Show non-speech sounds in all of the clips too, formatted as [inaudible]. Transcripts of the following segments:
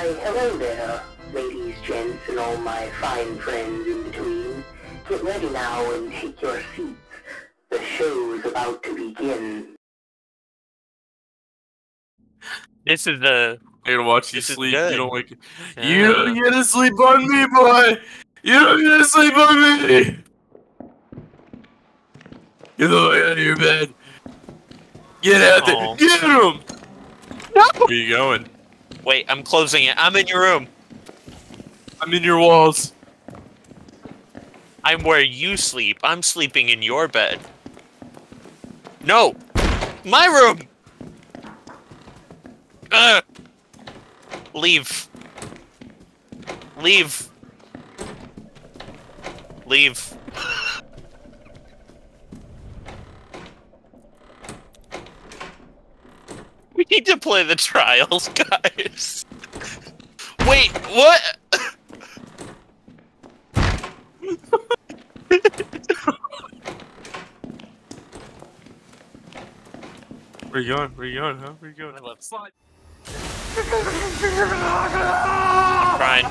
Why, hello there, ladies, gents, and all my fine friends in between. Get ready now and take your seats. The show's about to begin. This is the. I gotta watch you sleep. You don't like. You don't get to sleep on me, boy. You don't get to sleep on me. Get the way out of your bed. Get out Aw. there. Get him. No. Where are you going? Wait, I'm closing it. I'm in your room. I'm in your walls. I'm where you sleep. I'm sleeping in your bed. No! My room! Ugh! Leave. Leave. Leave. [laughs] We need to play the trials, [laughs] guys. Wait, what? Where you going? Where you going? Huh? Where you going? I love slide. Brian.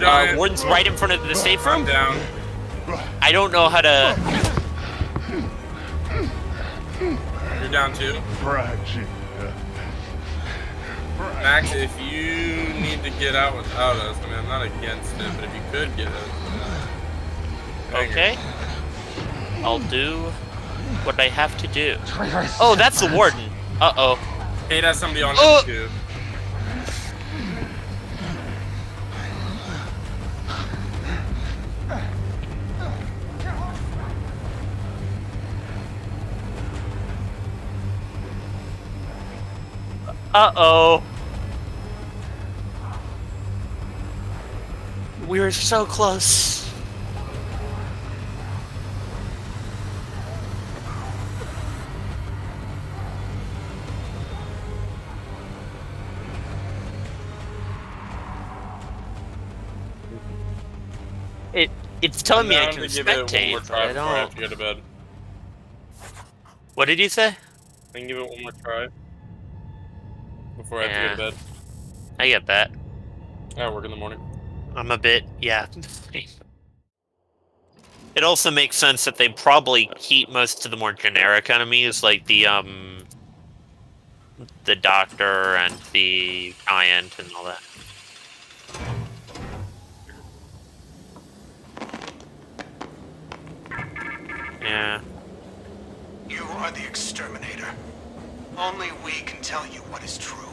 No, Uh, Warden's right in front of the safe I'm room. down. I don't know how to. You're down too. Max, if you need to get out without us, I mean, I'm not against it, but if you could get us. Okay. I'll do what I have to do. [laughs] Oh, that's the warden. Uh oh. Kate has somebody on Oh! it too. Uh oh. We were so close. It it's telling me I I'm can down to give it one more spectate. I before I have don't. to go to bed. What did you say? I can give it one more try before I have Yeah. to go to bed. I get that. I work in the morning. I'm a bit, yeah. it also makes sense that they probably keep most of the more generic enemies, like the um, the doctor and the giant and all that. Yeah. You are the exterminator. Only we can tell you what is true.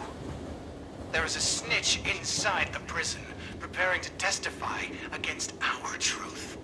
There is a snitch inside the prison, preparing to testify against our truth.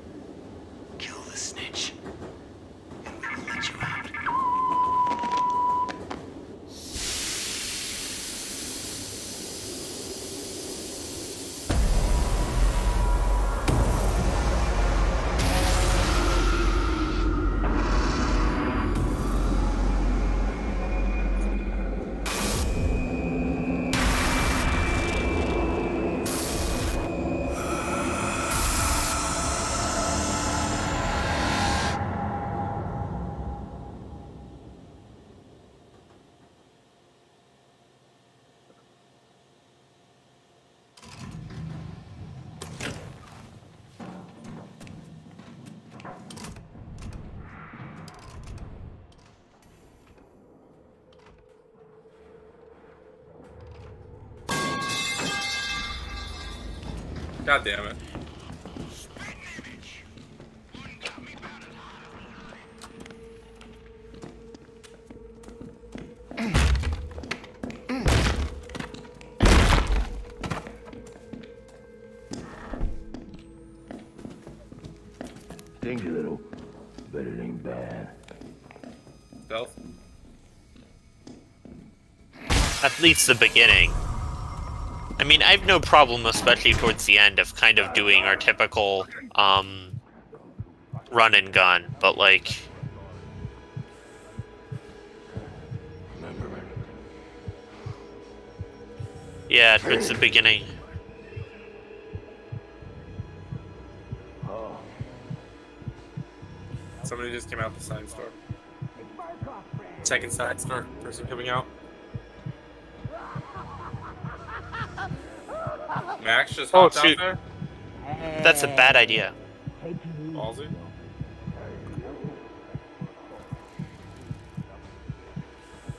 God damn it. Stings a little, but it ain't bad. Stealth. At least the beginning. I mean, I have no problem, especially towards the end, of kind of doing our typical um, run and gun, but like, yeah, towards the beginning. Somebody just came out the side store. Second side store. Person coming out. Max just Oh, hopped out there. That's a bad idea. Ballsy.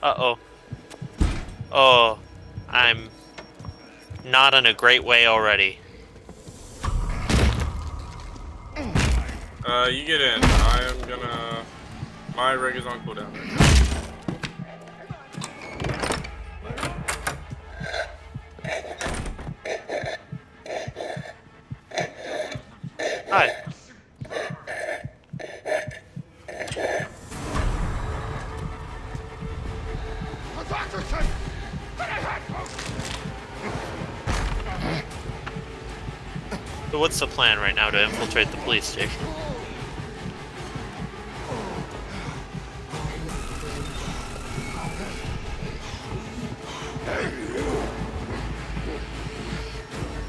Uh oh. Oh, I'm not in a great way already. Uh, you get in. I am gonna. My rig is on cooldown. What's the plan right now to infiltrate the police station?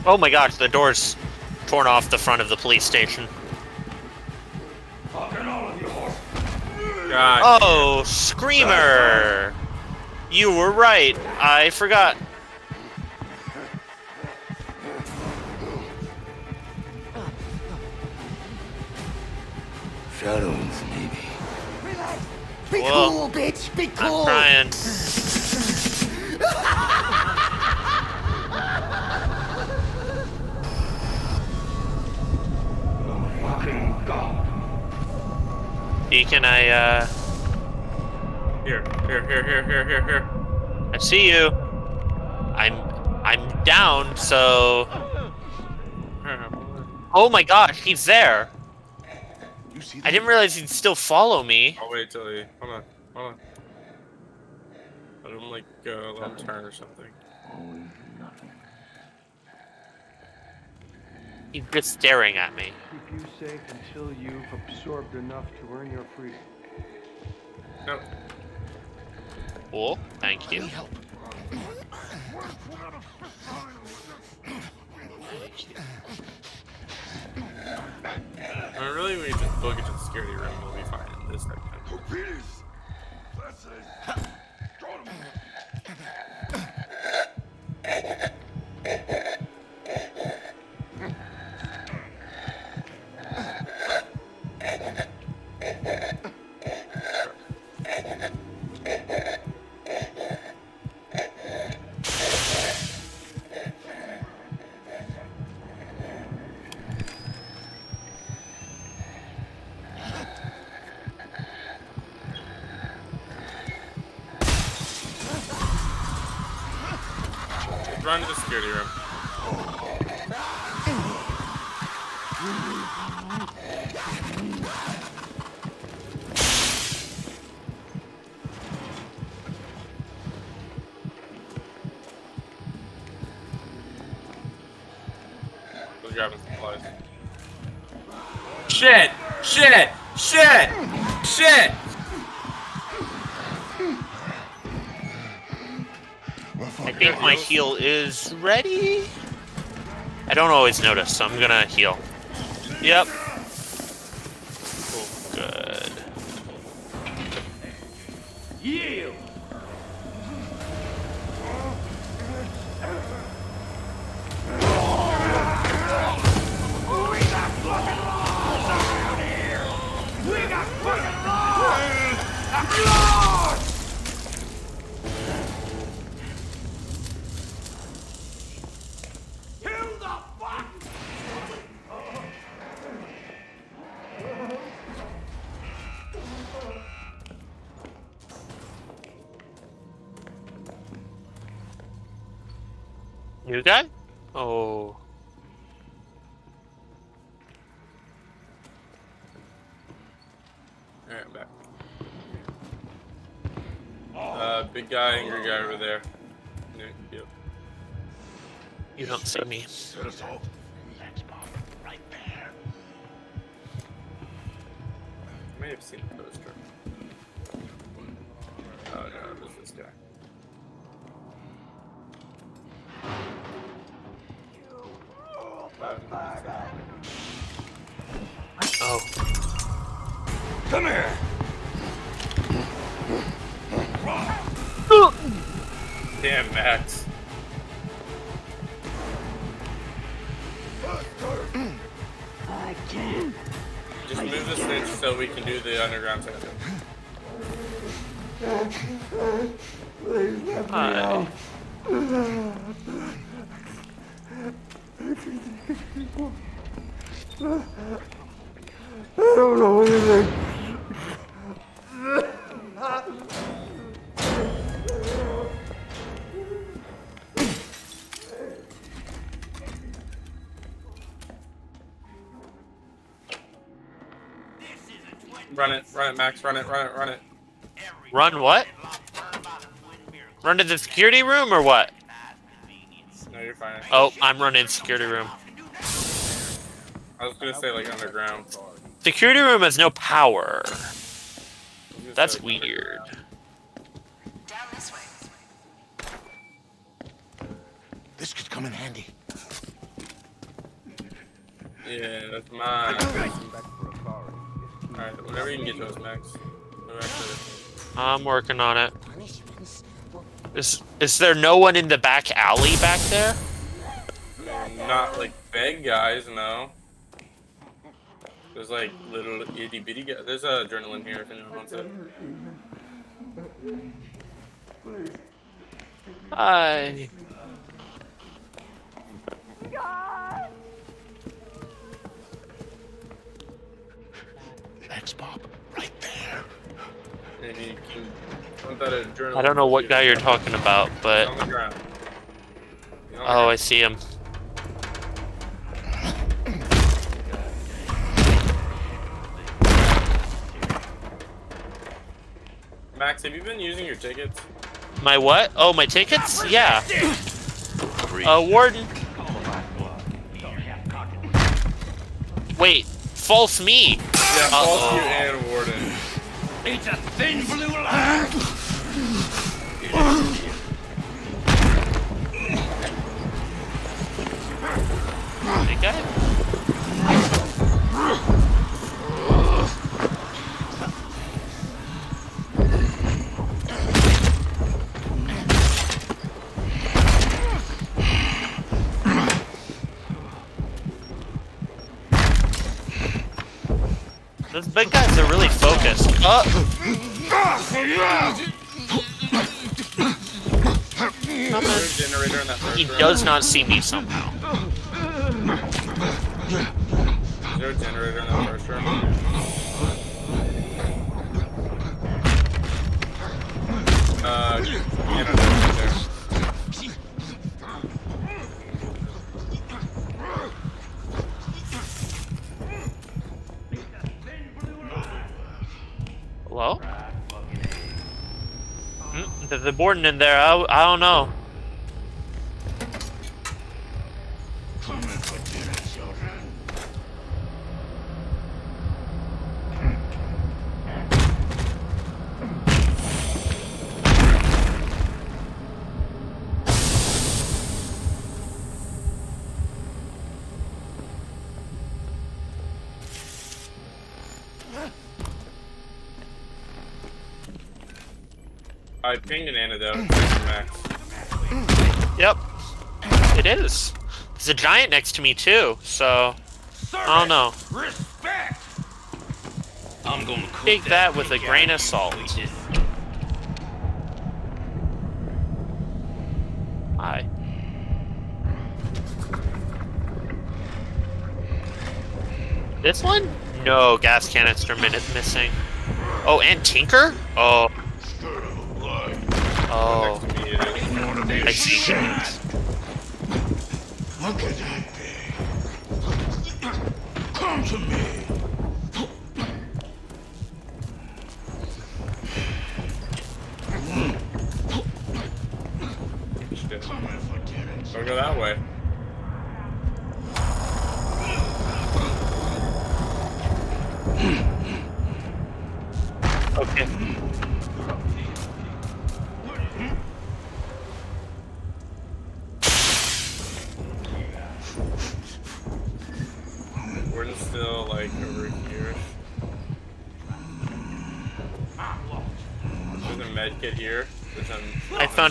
Oh my gosh, the door's torn off the front of the police station. God. Oh, Screamer! You were right. I forgot. Shadows, maybe. Be Whoa. cool, bitch. Be cool. I'm cool. trying. Fucking God. Deacon, I, uh, Here, here, here, here, here, here, here. I see you. I'm, I'm down, so. Oh my gosh, he's there. You see I didn't realize he'd still follow me. I'll wait till he. Hold on, hold on. Let him like uh, let him turn or something. Always nothing. He's just staring at me. Keep you safe until you've absorbed enough to earn your freedom. No. Cool, thank you. help. I mean, really, we just book it to the security room. We'll be fine in this section. Run to the security room. Shit! Shit! Shit! Shit! Think my heal is ready. I don't always notice, so I'm gonna heal. Yep. Alright, I'm back. Uh, big guy, angry guy over there. Yep. You don't see me. I may have seen the poster. attacks. Just move the switch so we can do the underground section. Run it, run it, run it, run what? Run to the security room or what? No, you're fine. Oh, I'm running security room. I was gonna say like underground. Security room has no power. I was gonna That's weird. Down this way. This could come in handy. Yeah, that's mine. Alright, whenever you can get to us, Max. Go after it. I'm working on it. Is is there no one in the back alley back there? Mm, not like big guys, no. There's like little itty bitty guys. There's a adrenaline here if anyone wants it. Hi. That's Bob, right there. And you can want that adrenaline. I don't know what guy you're talking about, but on the ground. He's on the oh, I see him. Max, have you been using your tickets? My what? Oh, my tickets? Yeah. Uh, Warden. Wait, false me. Yeah, Uh-oh. both you and Warden. It's a thin blue line. Big guy? Those big guys are really focused. Uh, Is there a generator in that first he does not see me somehow. Is there a generator in that first room? Warden in there. I, I don't know. Pinged an antidote. Max. Yep. It is. There's a giant next to me too, so I don't know. Respect. I'm gonna cook Take that with a grain of salt. Hi. This one? No, gas canister minute missing. Oh, and Tinker? Oh, oh, Next to me is. Wanna be I see. shot? Look at that thing. Come to me.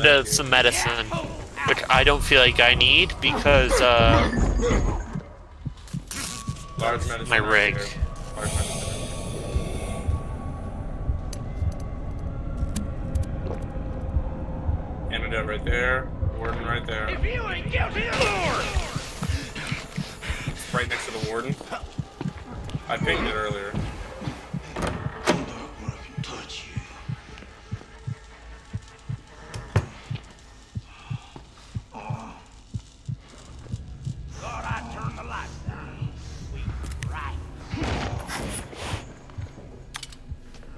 Uh, some medicine, which I don't feel like I need because uh, Large medicine. My rig.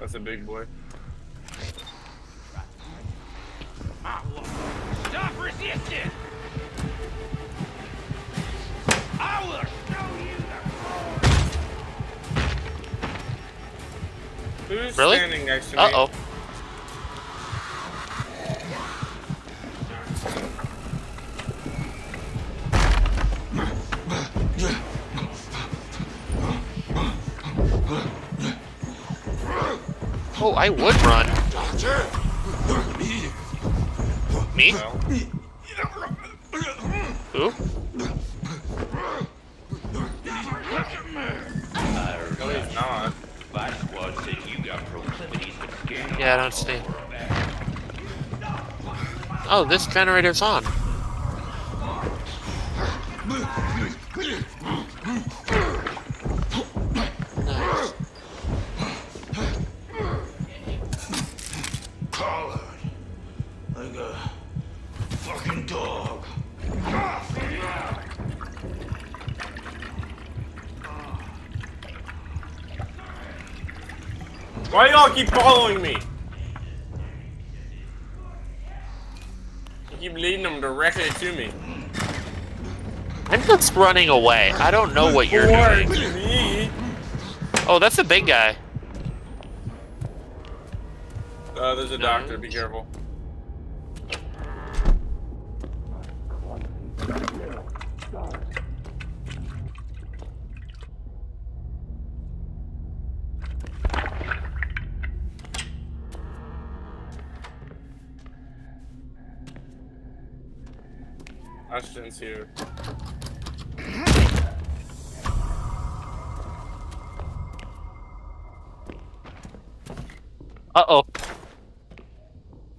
That's a big boy. My lord. Stop resisting! I will show you the Who's Really? standing next to me? Uh oh. I would run. Me? Who? no, he's not. My squad said you got proclivities to scam. Yeah, I don't see. Oh, this generator's on. Nice. Collared. Like a fucking dog. Why y'all keep following me? You keep leading them directly to me. I'm just running away. I don't know what you're doing. me. Oh, that's a big guy. Uh, there's a doctor. Be careful. Ashton's here. Uh-oh.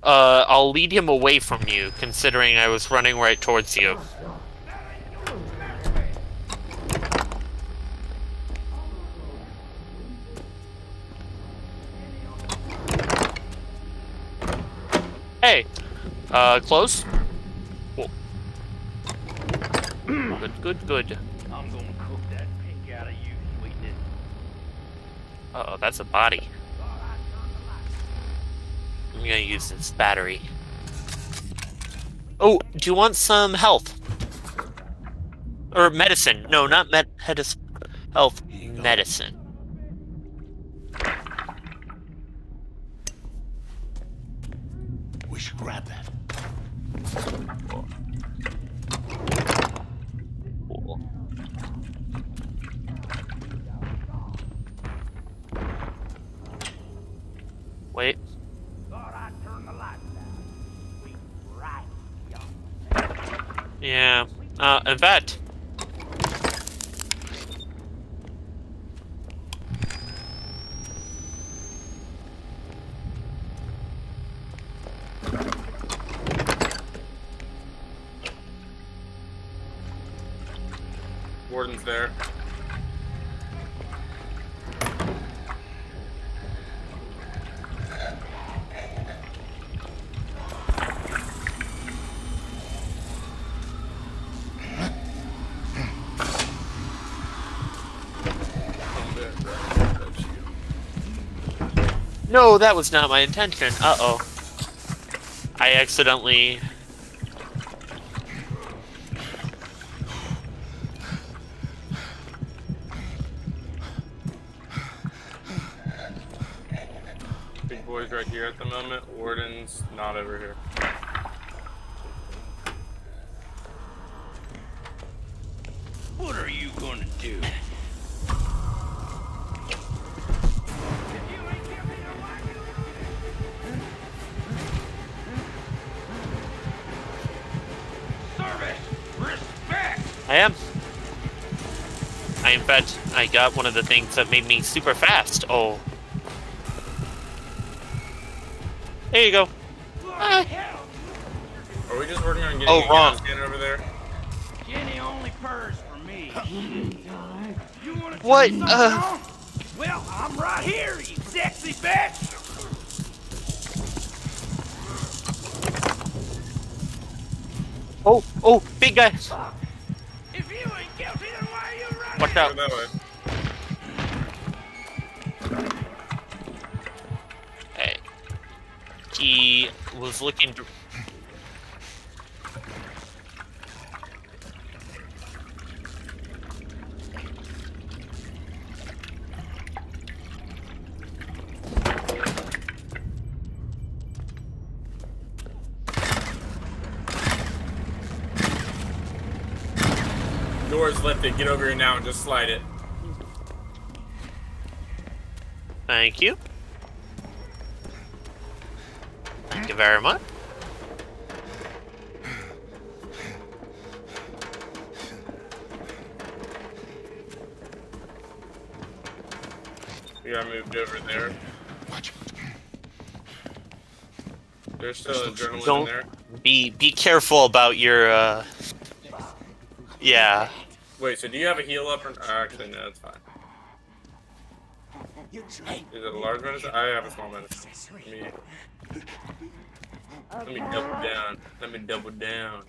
Uh, I'll lead him away from you, considering I was running right towards you. Hey! Uh, close? Cool. Good, good, good. I'm gonna cook that out of you, sweetness. Uh-oh, that's a body. I'm gonna use this battery. Oh, do you want some health? Or medicine? No, not med health. Medicine. We should grab that. Cool. Wait. Thought I'd turn the lights down. Sweet right. Yeah. Uh, Yvette. Warden's there. That was not my intention. Uh-oh. I accidentally... I got one of the things that made me super fast. Oh. There you go. Ah. Are we just working on getting Oh, a wrong. gas can over there? Jenny only purrs for me. You wanna What, uh. Well, I'm right here, you sexy bitch. Oh, oh, big guy. If you ain't guilty, then why are you running? Watch Go out. that way. He was looking to... Door's lifted. Get over here now and just slide it. Thank you. You very much. We got moved over there. There's still adrenaline in Don't there. be be careful about your uh Yeah. Wait, so do you have a heal up or uh, actually no, that's fine. Is it a large medicine? I have a small medicine. Me, let me double down. Let me double down.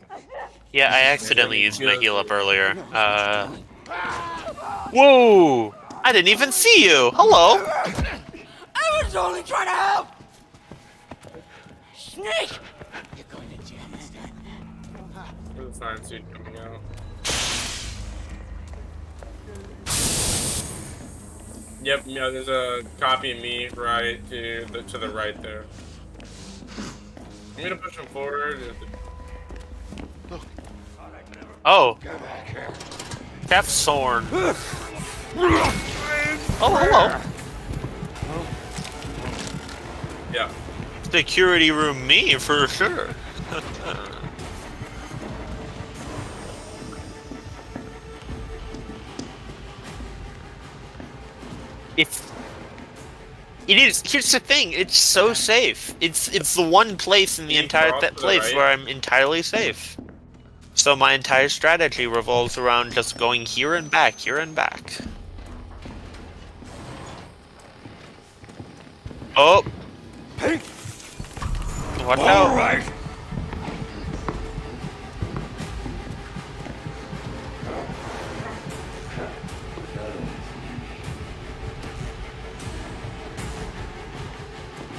Yeah, I accidentally used my heal up earlier. Uh Whoa! I didn't even see you! Hello! I was only trying to help. Snake. You're going to Where's the science suit coming out? Yep, yeah, there's a copy of me right to the to the right there. I'm gonna push him forward. Oh. oh. Cap Sorn. Oh, hello. Yeah. Security room me for sure. it's it is here's the thing it's so safe it's it's the one place in the you entire cross that the place right? where i'm entirely safe so my entire strategy revolves around just going here and back here and back oh Hey. watch out right.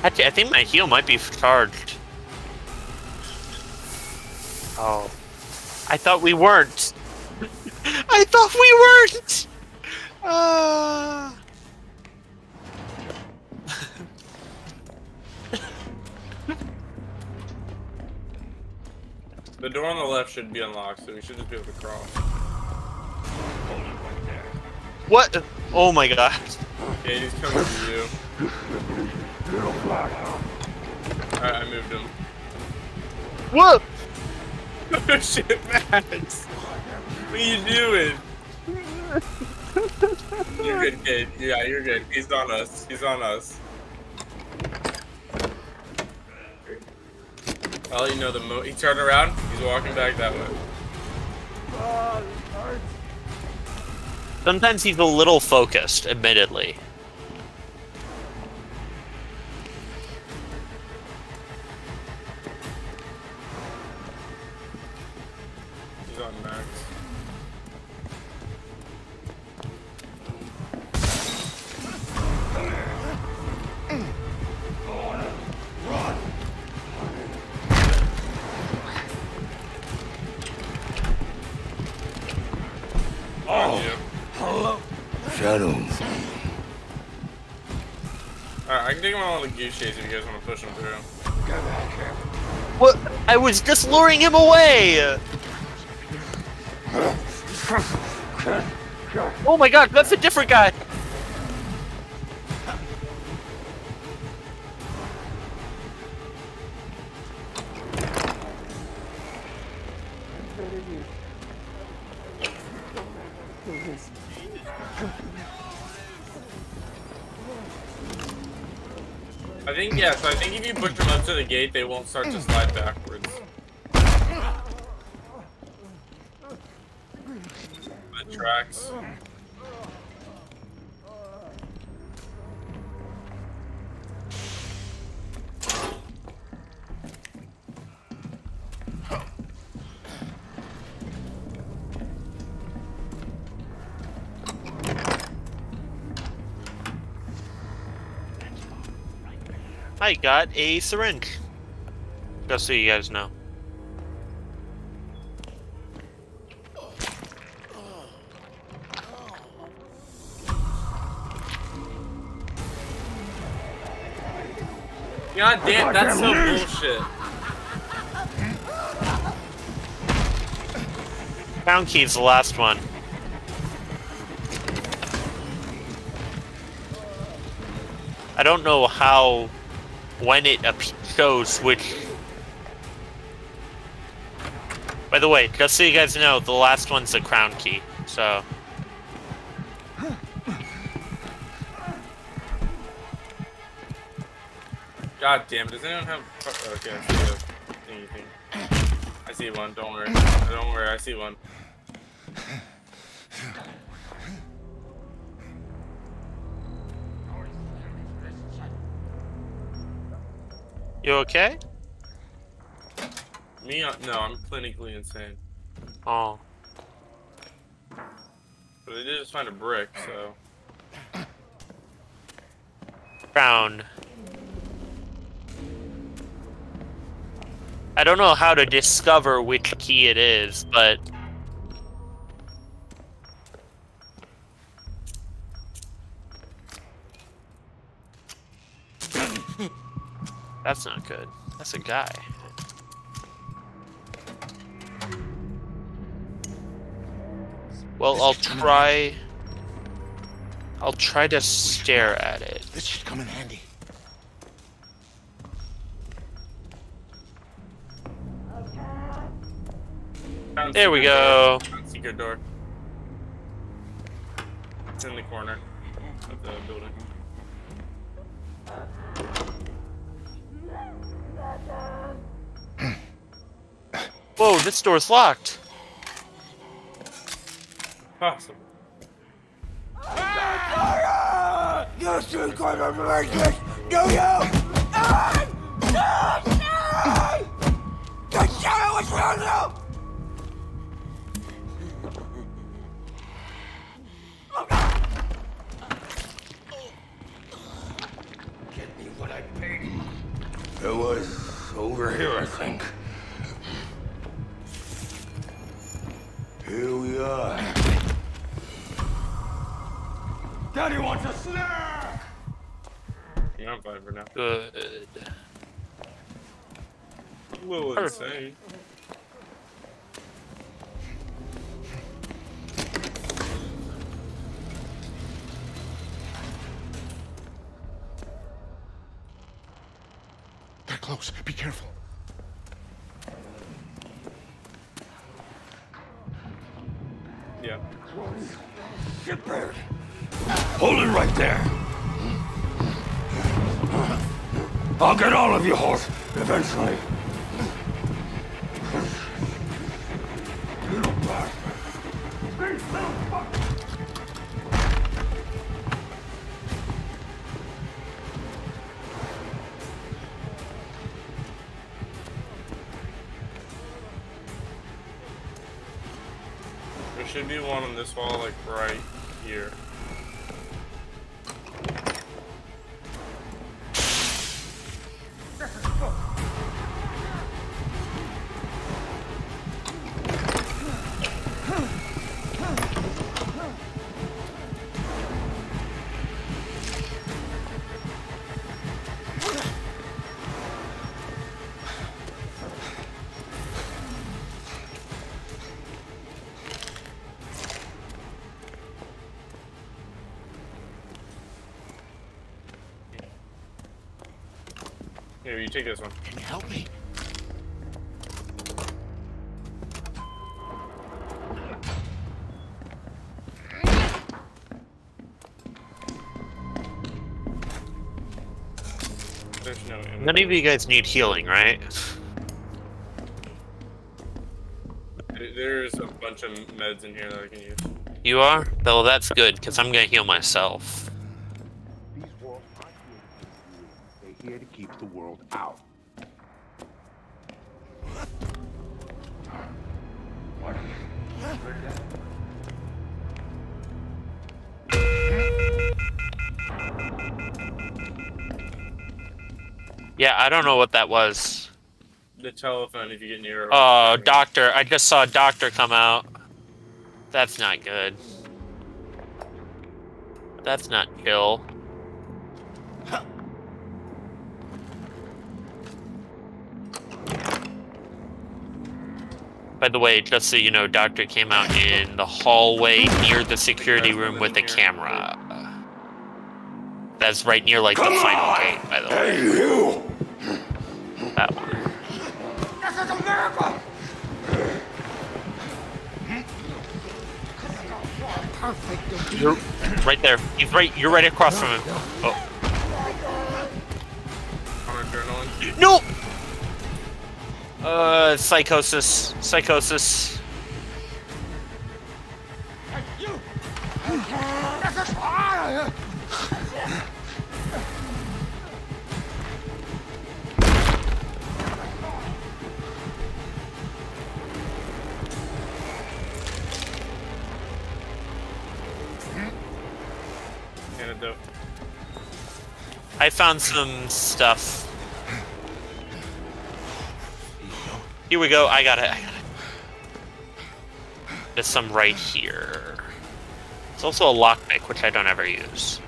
Actually, I think my heal might be charged. Oh. I thought we weren't. [laughs] I thought we weren't! Uh... [laughs] The door on the left should be unlocked, so we should just be able to cross. What? Oh my god. Okay, he's coming for you. Alright, I moved him. Whoa! [laughs] Oh shit, Max! What are you doing? You're good, kid. Yeah, you're good. He's on us. He's on us. I'll let you know the mo- he turned around. He's walking back that way. Sometimes he's a little focused, admittedly. Goose chase if you guys want to push him through. What? I was just luring him away! Oh my god, that's a different guy! I think yeah. So I think if you push them up to the gate, they won't start to slide backwards. Tracks. I got a syringe. Just so you guys know. God damn, that's so bullshit. Crown key's the last one. I don't know how, when it shows which. By the way, just so you guys know, the last one's the crown key. So God damn, it, does anyone have? Okay, I see. I see one. Don't worry. Don't worry. I see one. You okay? Me? uh, No, I'm clinically insane. Oh, But I did just find a brick, so. crown. I don't know how to discover which key it is, but that's not good. That's a guy. Well, I'll try. I'll try to stare at it. This should come in handy. There we go. Secret door. It's in the corner of the building. Whoa, this door's locked. Possible. You still gonna make it? Do you? Ah! Ah! Ah! Just tell me what's wrong! Get me what I paid. It was over here, I think. Now. Good. A little Perfect. insane. Right you take this one. Can you help me. No None of you guys need healing, right? There's a bunch of meds in here that I can use. You are? Well, that's good, because I'm going to heal myself. I don't know what that was. The telephone if you get near. Oh, doctor. I just saw a doctor come out. That's not good. That's not chill. By the way, just so you know, Doctor came out in the hallway near the security room with a camera. That's right near, like, the final gate, by the way. Hey, you! That one. This is America! Perfect. You're right there. He's right. You're right across from him. Oh no! Uh, psychosis. Psychosis. Found some stuff. Here we go. I got it. I got it. There's some right here. It's also a lockpick, which I don't ever use.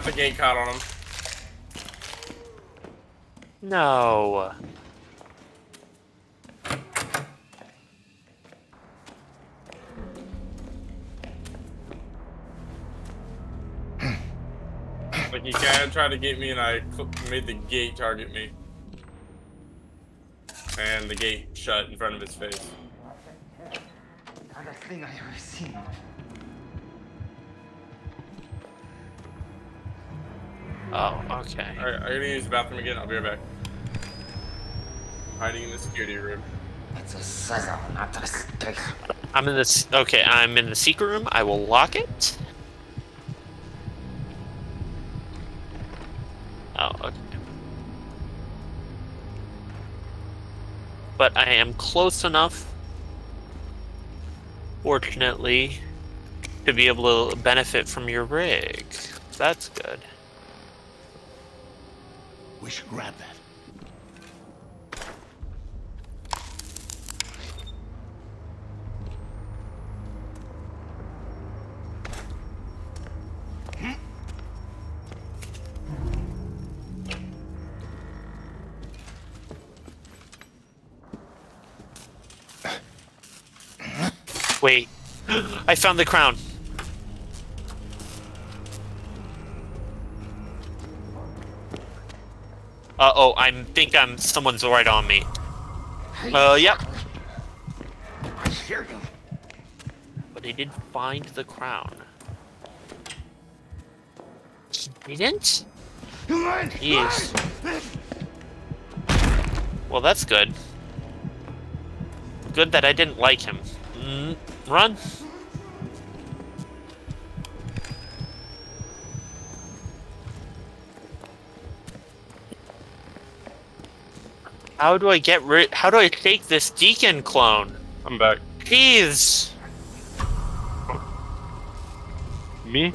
Got the gate caught on him. No. Like he kind of tried to get me, and I made the gate target me. And the gate shut in front of his face. Not a thing I ever seen. Oh, okay. Alright, I gotta use the bathroom again. I'll be right back. Hiding in the security room. It's a sizzle, not a stick. I'm in this. Okay, I'm in the secret room. I will lock it. Oh, okay. But I am close enough, fortunately, to be able to benefit from your rig. That's good. We should grab that. Wait, [gasps] I found the crown. Oh, I think I'm someone's right on me. Uh, yep. I hear you. But I did find the crown. He didn't? Yes. Well, that's good. Good that I didn't like him. Mm, run. How do I get rid? How do I take this deacon clone? I'm back. Jeez. Me?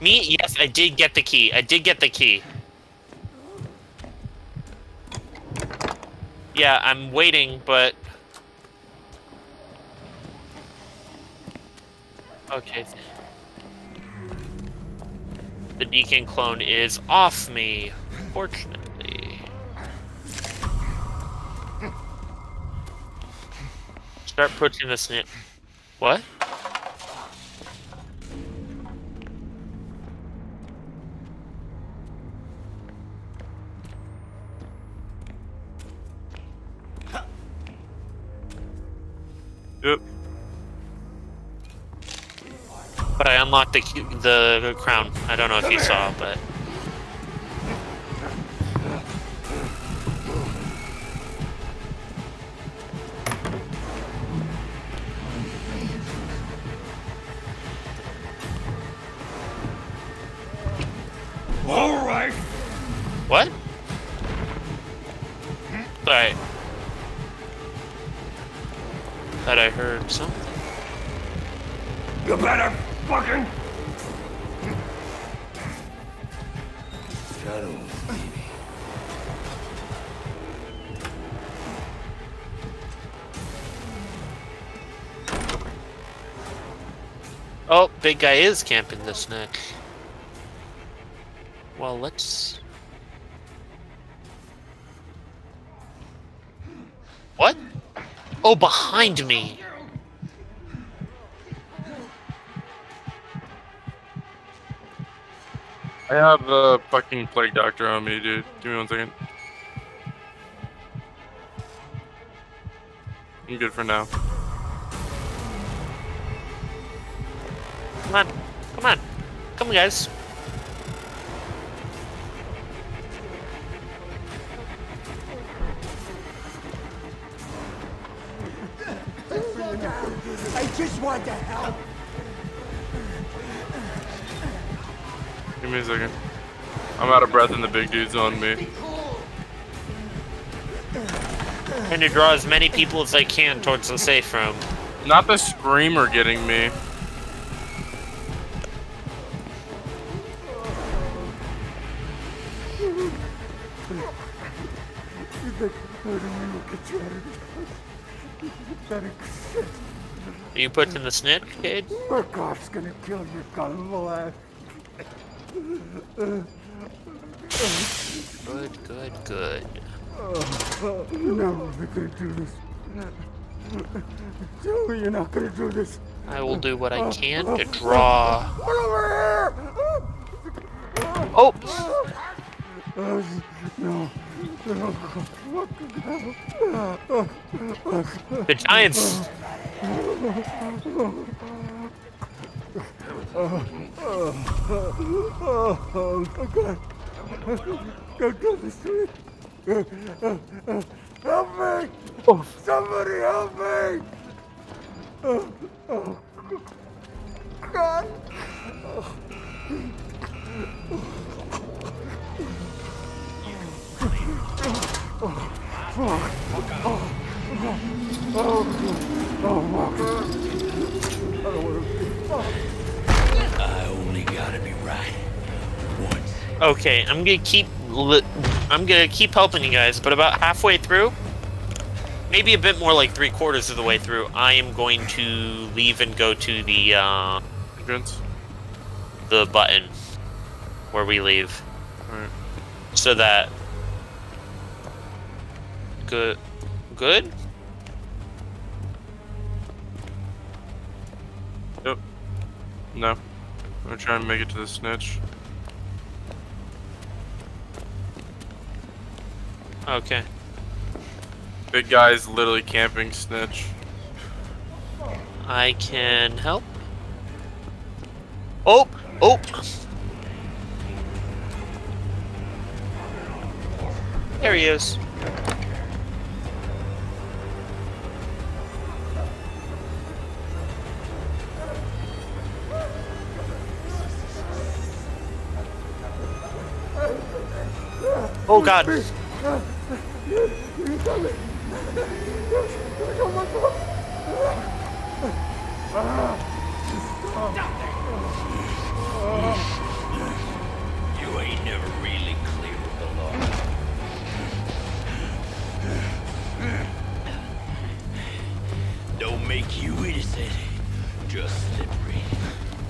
Me? Yes, I did get the key. I did get the key. Yeah, I'm waiting, but... Okay. The Deacon clone is off me, fortunately. Start putting the snip. What? But I unlocked the the crown. I don't know if you saw, but Thought I heard something. You better fucking. Shadow, baby. Oh, big guy is camping this neck. Well, let's. Oh, behind me. I have the fucking plague doctor on me, dude. Give me one second. I'm good for now. Come on. Come on. Come on, guys. Just want to help. Give me a second. I'm out of breath and the big dude's on me. Trying to draw as many people as I can towards the safe room. Not the screamer getting me. Are you putting the snit, kid? God's gonna kill you, Calvo. Good, good, good. You're never gonna do this. Tell me you're not gonna do this. I will do what I can to draw. Over here! Oh! No. The Giants! God. God, God. Help me! Somebody help me! Oh, oh, God. I only gotta be right once. Okay, I'm gonna keep I'm gonna keep helping you guys, but about halfway through, maybe a bit more like three quarters of the way through, I am going to leave and go to the uh, Entrance. the button where we leave, so that good, good. Yep. No. I'm gonna try and make it to the snitch. Okay. Big guy's literally camping snitch. I can help. Oh, oh. There he is. Oh God. You ain't never really clear with the law. Don't make you innocent, just slippery.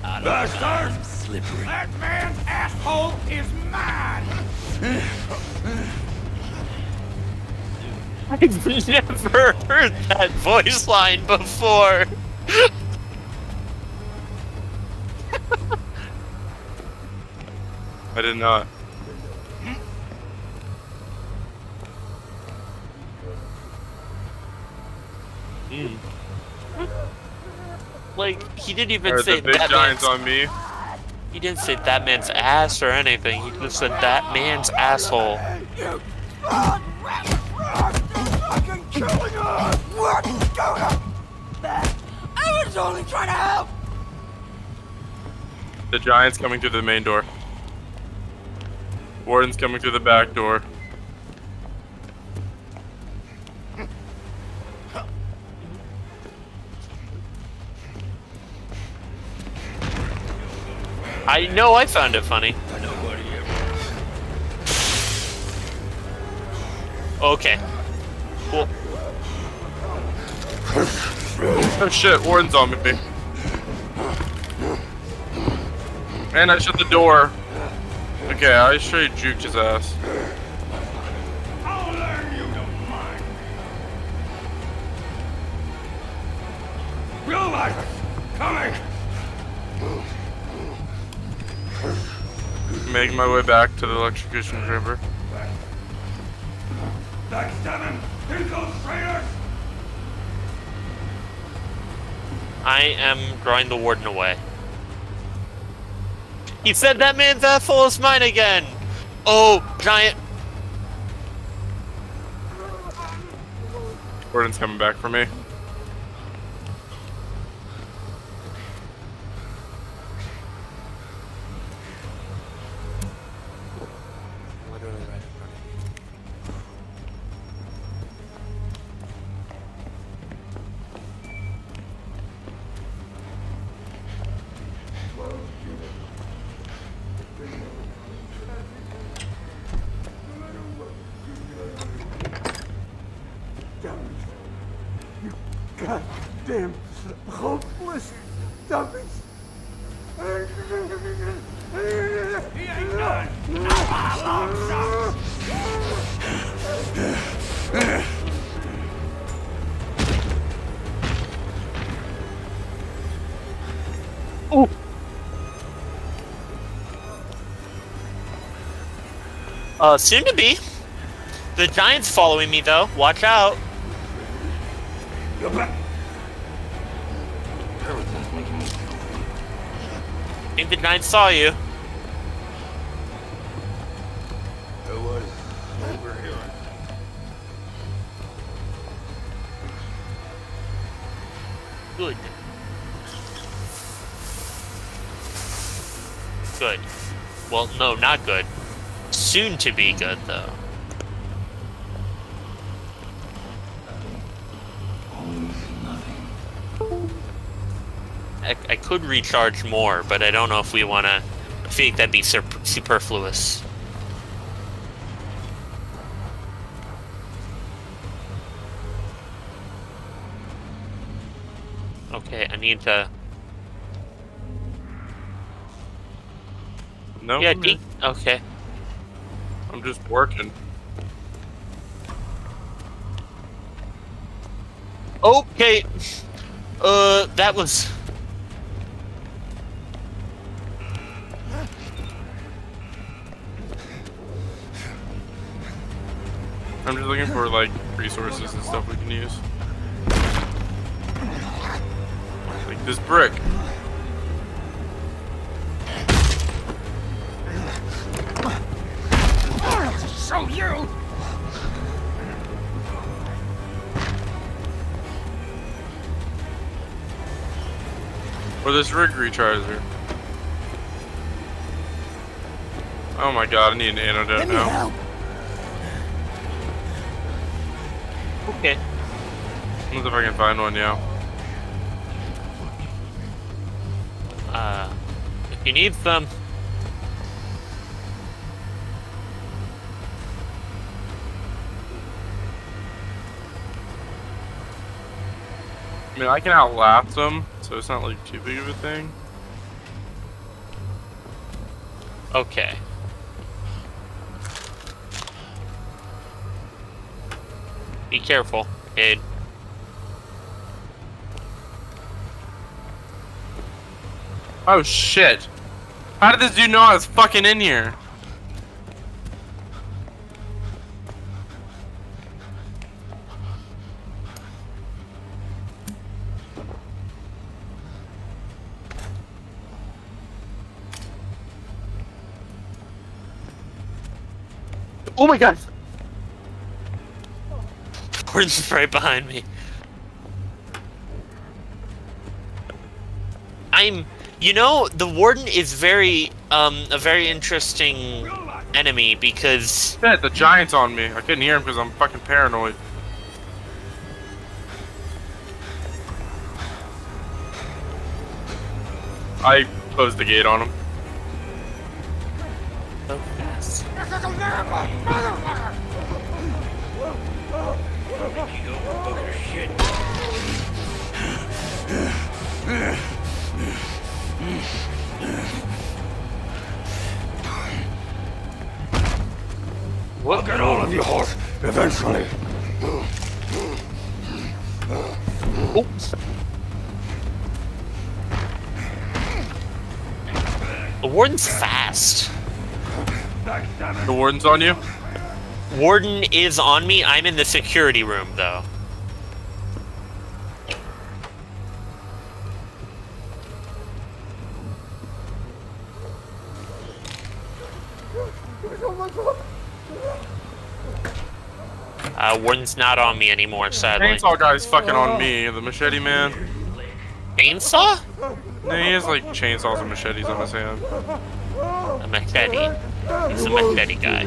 I don't Bastard! slippery. That man's asshole is mine! I've [laughs] never heard that voice line before. I did not. Hmm. Like he didn't even Are say the big that giants man's, on me? he didn't say that man's ass or anything. He just said that man's asshole. Fucking killing us! What's going on? I was only trying to help! The giant's coming through the main door. Warden's coming through the back door. I know I found it funny. Okay. Cool. Oh shit, Warden's on me. And I shut the door. Okay, I straight juked his ass. Real life coming! Making my way back to the electrocution chamber. Backstabbing! Infiltrators! I am drawing the warden away. He said that man's asshole is mine again. Oh, giant. Warden's coming back for me. Goddamn hopeless dummies! Done! Uh, soon to be. The giant's following me though. Watch out. Think the giant saw you. Good. Good. Well, no, not good. Soon to be good, though. Could recharge more, but I don't know if we want to. I think that'd be sur- superfluous. Okay, I need to. No, Yeah, D. Okay. I'm just working. Okay. Uh, that was. I'm just looking for like resources and stuff we can use. Like this brick. Show you! Or this rig recharger. Oh my god, I need an antidote now. Let's see if I can find one, yeah. Uh, if you need some. I mean, I can outlast them, so it's not like too big of a thing. Okay. Be careful, kid. Oh shit! How did this dude know I was fucking in here? Oh my god! Warden's right behind me. I'm. You know, the warden is very, um, a very interesting enemy because Shit, the giant's on me. I couldn't hear him because I'm fucking paranoid. I closed the gate on him. so fast. I'll get all of you horse eventually. Oops. The warden's fast. The warden's on you? Warden is on me. I'm in the security room though. Uh, Warden's not on me anymore, sadly. Chainsaw guy's fucking on me. The machete man. Chainsaw? No, he has like chainsaws and machetes on his hand. A machete. He's a machete guy.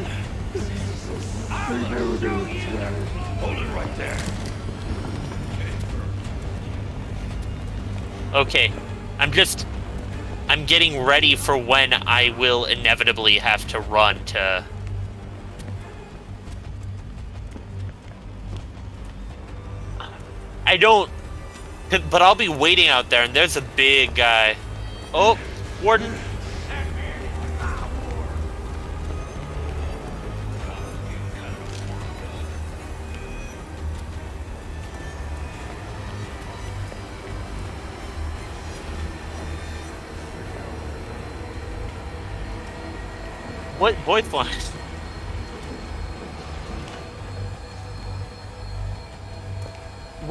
Hold it right there. Okay, I'm just. I'm getting ready for when I will inevitably have to run to. I don't. But I'll be waiting out there, and there's a big guy. Oh, Warden. What voice line?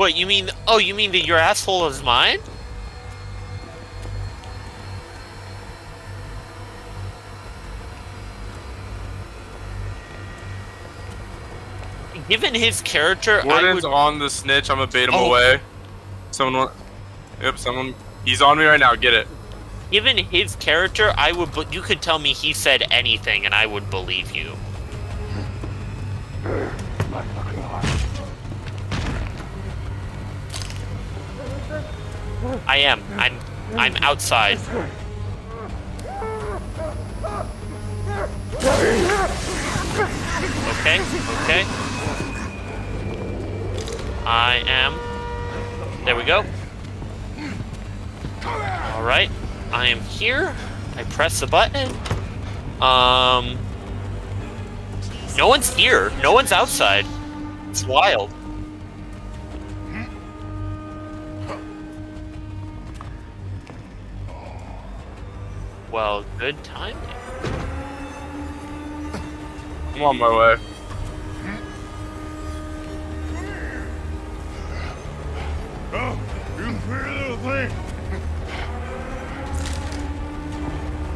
What you mean? Oh, you mean that your asshole is mine? Given his character, I Warden's would. on the snitch. I'm gonna bait him Oh. away. Someone. Yep, someone. He's on me right now. Get it. Given his character, I would. You could tell me he said anything, and I would believe you. I am. I'm. I'm outside. Okay. Okay. I am. There we go. All right. I am here. I press the button. Um. No one's here. No one's outside. It's wild. Well, good timing. I'm on my way. You pretty little thing.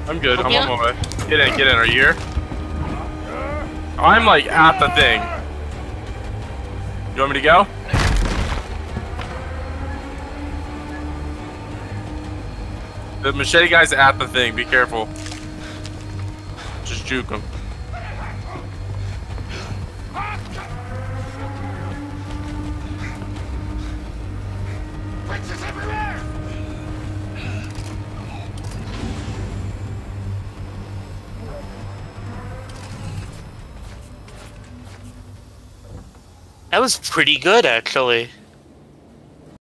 I'm good. I'm on my way. Get in. Get in. Are you here? I'm like at the thing. You want me to go? The machete guy's at the thing. Be careful. Just juke him. That was pretty good, actually.